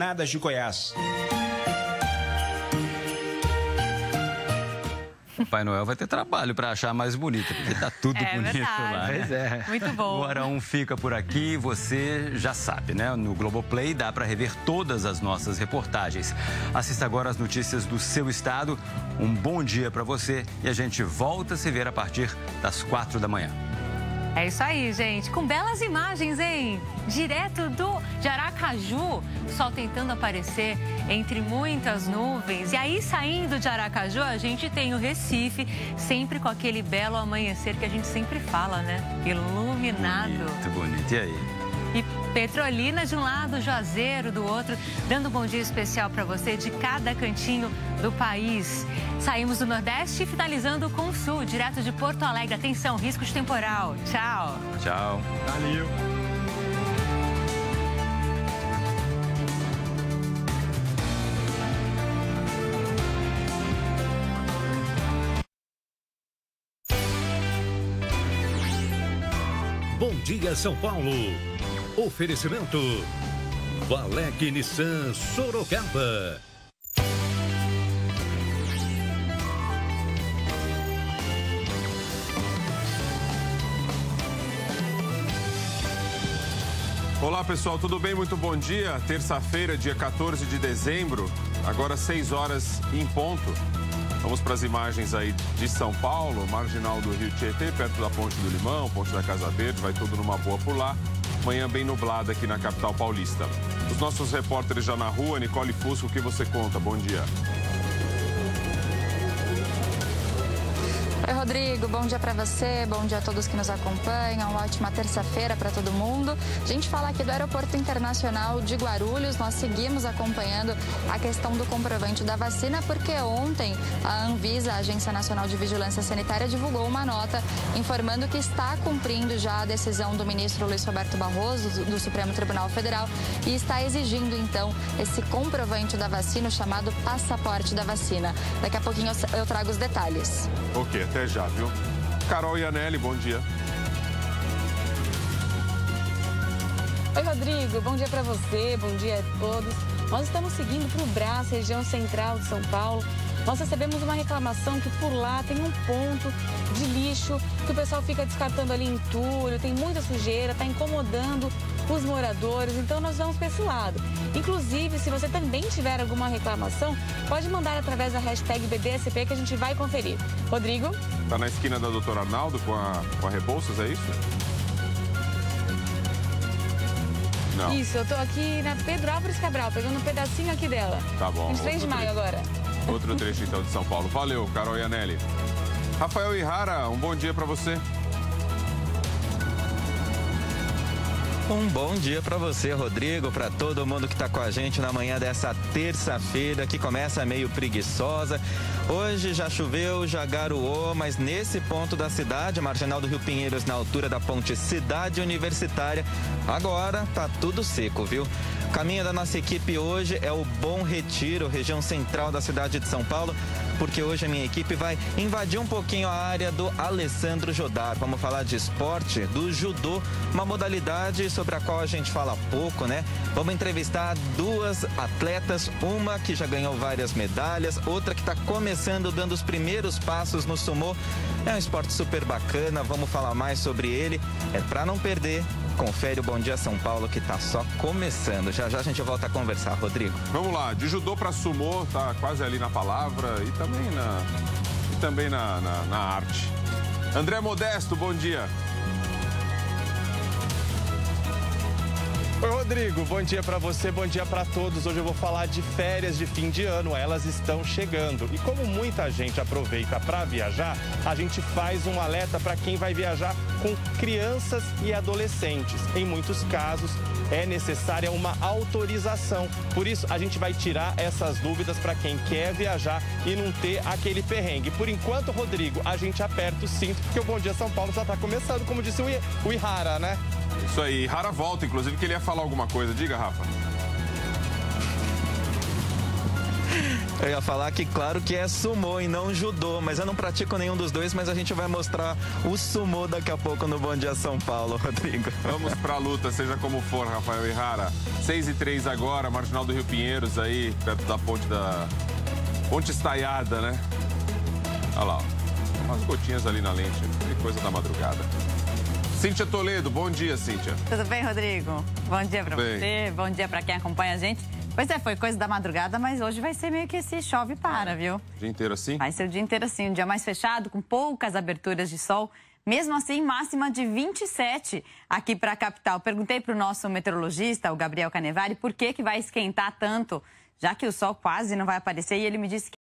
Invernadas de Goiás. Papai Noel vai ter trabalho para achar mais bonita, porque tá tudo é bonito verdade. lá. Né? É. Muito bom. O Arão fica por aqui, você já sabe, né? No Globoplay dá para rever todas as nossas reportagens. Assista agora as notícias do seu estado. Um bom dia para você e a gente volta a se ver a partir das quatro da manhã. É isso aí, gente. Com belas imagens, hein? Direto do de Aracaju, o sol tentando aparecer entre muitas nuvens. E aí, saindo de Aracaju, a gente tem o Recife, sempre com aquele belo amanhecer que a gente sempre fala, né? Iluminado. Muito bonito. E aí? E Petrolina de um lado, Juazeiro do outro, dando um bom dia especial para você de cada cantinho do país. Saímos do Nordeste finalizando com o Sul, direto de Porto Alegre. Atenção, risco de temporal. Tchau. Tchau. Valeu. Bom dia, São Paulo. Oferecimento. Valec Nissan Sorocaba. Olá pessoal, tudo bem? Muito bom dia. Terça-feira, dia 14 de dezembro, agora 6 horas em ponto. Vamos para as imagens aí de São Paulo, marginal do Rio Tietê, perto da Ponte do Limão, Ponte da Casa Verde, vai tudo numa boa por lá. Manhã bem nublada aqui na capital paulista. Os nossos repórteres já na rua, Nicole Fusco, o que você conta? Bom dia. Oi, Rodrigo. Bom dia para você, bom dia a todos que nos acompanham. Uma ótima terça-feira para todo mundo. A gente fala aqui do Aeroporto Internacional de Guarulhos. Nós seguimos acompanhando a questão do comprovante da vacina, porque ontem a Anvisa, a Agência Nacional de Vigilância Sanitária, divulgou uma nota informando que está cumprindo já a decisão do ministro Luiz Roberto Barroso, do Supremo Tribunal Federal, e está exigindo, então, esse comprovante da vacina, o chamado passaporte da vacina. Daqui a pouquinho eu trago os detalhes. Ok, até já, viu? Carol e Anelli, bom dia. Oi, Rodrigo. Bom dia para você, bom dia a todos. Nós estamos seguindo para o Brás, região central de São Paulo. Nós recebemos uma reclamação que por lá tem um ponto de lixo que o pessoal fica descartando ali entulho, tem muita sujeira, está incomodando os moradores, então nós vamos para esse lado. Inclusive, se você também tiver alguma reclamação, pode mandar através da hashtag BDSP que a gente vai conferir. Rodrigo? Tá na esquina da doutora Arnaldo com a, com a Rebouças, é isso? Não. Isso, eu tô aqui na Pedro Álvares Cabral, pegando um pedacinho aqui dela. Tá bom. 23 de maio agora. Outro trecho então de São Paulo. Valeu, Carol e Anelli. Rafael Ihara, um bom dia para você. Um bom dia para você, Rodrigo, para todo mundo que está com a gente na manhã dessa terça-feira, que começa meio preguiçosa. Hoje já choveu, já garoou, mas nesse ponto da cidade, marginal do Rio Pinheiros, na altura da ponte Cidade Universitária, agora tá tudo seco, viu? Caminho da nossa equipe hoje é o Bom Retiro, região central da cidade de São Paulo, porque hoje a minha equipe vai invadir um pouquinho a área do Alessandro Jodar. Vamos falar de esporte, do judô, uma modalidade sobre a qual a gente fala pouco, né? Vamos entrevistar duas atletas, uma que já ganhou várias medalhas, outra que está começando, dando os primeiros passos no sumô. É um esporte super bacana, vamos falar mais sobre ele. É para não perder. Confere o Bom Dia São Paulo que tá só começando. Já já a gente volta a conversar, Rodrigo. Vamos lá, de judô para sumô, tá quase ali na palavra e também na, e também na, na, na arte. André Modesto, bom dia. Oi, Rodrigo. Bom dia para você, bom dia para todos. Hoje eu vou falar de férias de fim de ano. Elas estão chegando. E como muita gente aproveita para viajar, a gente faz um alerta para quem vai viajar com crianças e adolescentes. Em muitos casos, é necessária uma autorização. Por isso, a gente vai tirar essas dúvidas para quem quer viajar e não ter aquele perrengue. Por enquanto, Rodrigo, a gente aperta o cinto, porque o Bom Dia São Paulo já está começando, como disse o Ihara, né? Isso aí, Rara volta, inclusive, que ele ia falar alguma coisa. Diga, Rafa. Eu ia falar que, claro, que é sumô e não judô, mas eu não pratico nenhum dos dois, mas a gente vai mostrar o sumô daqui a pouco no Bom Dia São Paulo, Rodrigo. Vamos pra luta, seja como for, Rafael Ihara. 6 e 3 agora, Marginal do Rio Pinheiros, aí, perto da ponte da... Ponte estaiada, né? Olha lá, ó. umas gotinhas ali na lente, que coisa da madrugada. Cíntia Toledo, bom dia, Cíntia. Tudo bem, Rodrigo? Bom dia para você, bom dia para quem acompanha a gente. Pois é, foi coisa da madrugada, mas hoje vai ser meio que esse chove para, viu? Dia inteiro assim? Vai ser o dia inteiro assim, um dia mais fechado, com poucas aberturas de sol. Mesmo assim, máxima de 27 aqui para a capital. Perguntei para o nosso meteorologista, o Gabriel Canevari, por que, que vai esquentar tanto, já que o sol quase não vai aparecer, e ele me disse que